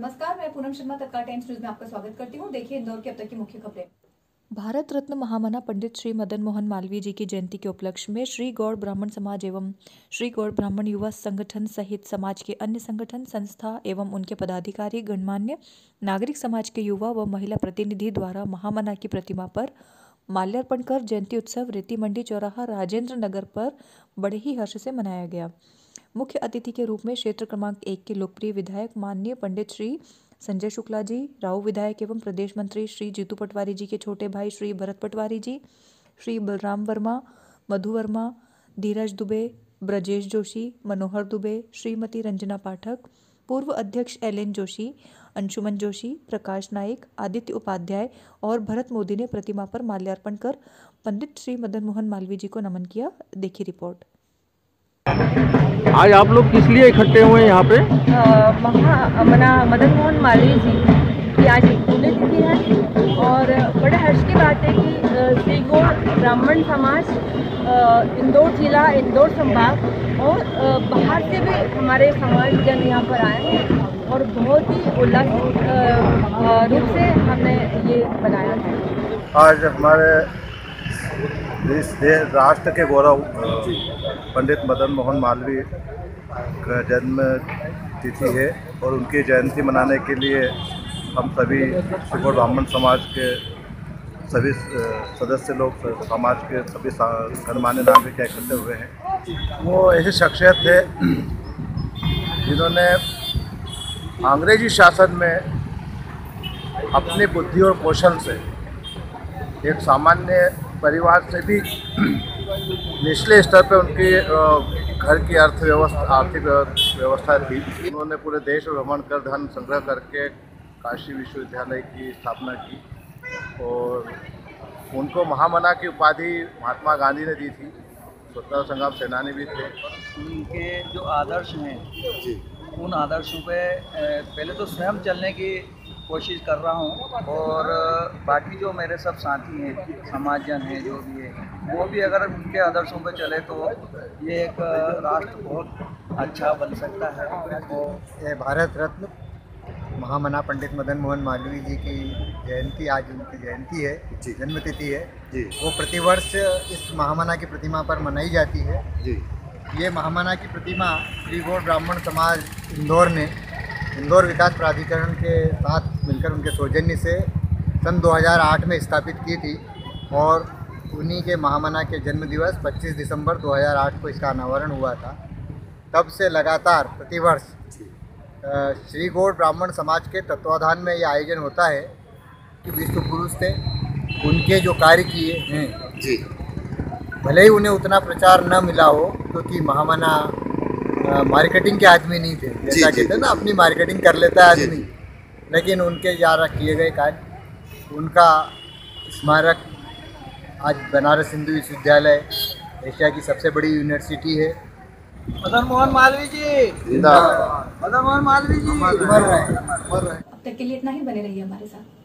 नमस्कार, मैं पूनम शर्मा, तत्काल टाइम्स न्यूज़ में आपका स्वागत करती हूँ। देखिए, इंदौर की अब तक की मुख्य खबरें। भारत रत्न महामना पंडित श्री मदन मोहन मालवीय जी की जयंती के उपलक्ष्य में श्री गौड़ ब्राह्मण समाज एवं श्री गौड़ ब्राह्मण युवा संगठन सहित समाज के अन्य संगठन, संस्था एवं उनके पदाधिकारी, गणमान्य नागरिक समाज के युवा व महिला प्रतिनिधि द्वारा महामना की प्रतिमा पर माल्यार्पण कर जयंती उत्सव रीति मंडी चौराहा राजेंद्र नगर पर बड़े ही हर्ष से मनाया गया। मुख्य अतिथि के रूप में क्षेत्र क्रमांक एक के लोकप्रिय विधायक माननीय पंडित श्री संजय शुक्ला जी, राव विधायक एवं प्रदेश मंत्री श्री जीतू पटवारी जी के छोटे भाई श्री भरत पटवारी जी, श्री बलराम वर्मा, मधु वर्मा, धीरज दुबे, ब्रजेश जोशी, मनोहर दुबे, श्रीमती रंजना पाठक, पूर्व अध्यक्ष एल एन जोशी, अंशुमन जोशी, प्रकाश नाइक आदित्य उपाध्याय और भरत मोदी ने प्रतिमा पर माल्यार्पण कर पंडित श्री मदन मोहन मालवीय जी को नमन किया। देखी रिपोर्ट। आज आप लोग किस लिए इकट्ठे हुए हैं यहाँ पे? महा मना मदन मोहन मालवीय जी की आज पुण्यतिथि है और बड़े हर्ष की बात है कि श्रीगोड़ ब्राह्मण समाज इंदौर जिला इंदौर संभाग और बाहर से भी हमारे समाज जन यहाँ पर आए हैं और बहुत ही उल्लासित रूप से हमने ये बनाया है। आज हमारे देश राष्ट्र के गौरव पंडित मदन मोहन मालवीय का जन्म तिथि है और उनकी जयंती मनाने के लिए हम सभी शिकोर ब्राह्मण समाज के सभी सदस्य लोग समाज के सभी गणमान्य नागरिक इकट्ठे हुए हैं। वो ऐसे शख्सियत थे जिन्होंने अंग्रेज़ी शासन में अपनी बुद्धि और कौशल से एक सामान्य परिवार से भी निचले स्तर पर उनकी घर की अर्थव्यवस्था आर्थिक व्यवस्था थी। उन्होंने पूरे देश भ्रमण कर धन संग्रह करके काशी विश्वविद्यालय की स्थापना की और उनको महामना की उपाधि महात्मा गांधी ने दी थी। स्वतंत्रता संग्राम सेनानी भी थे। उनके जो आदर्श हैं उन आदर्शों पे पहले तो स्वयं चलने की कोशिश कर रहा हूँ और बाकी जो मेरे सब साथी हैं समाजजन हैं जो भी है वो भी अगर उनके आदर्शों पर चले तो ये एक राष्ट्र बहुत अच्छा बन सकता है। ये भारत रत्न महामना पंडित मदन मोहन मालवीय जी की जयंती आज उनकी जयंती है जन्मतिथि है। जी। वो प्रतिवर्ष इस महामना की प्रतिमा पर मनाई जाती है। जी। ये महामना की प्रतिमा श्री गौड़ ब्राह्मण समाज इंदौर ने इंदौर विकास प्राधिकरण के साथ मिलकर उनके सौजन्य से सन 2008 में स्थापित की थी और उन्हीं के महामना के जन्म दिवस 25 दिसंबर 2008 को इसका अनावरण हुआ था। तब से लगातार प्रतिवर्ष श्री गौड़ ब्राह्मण समाज के तत्वाधान में ये आयोजन होता है कि विश्व पुरुष थे उनके जो कार्य किए हैं जी। भले ही उन्हें उतना प्रचार न मिला हो क्योंकि तो महामना मार्केटिंग के आदमी नहीं थे। जैसा कहते हैं ना अपनी मार्केटिंग कर लेता है आदमी। लेकिन उनके द्वारा किए गए कार्य उनका स्मारक आज बनारस हिंदू विश्वविद्यालय एशिया की सबसे बड़ी यूनिवर्सिटी है। मदन मोहन मालवीय जी। मदन मोहन मालवीय जी। मर रहे हैं। अब तक के लिए इतना ही बने रहिए हमारे साथ।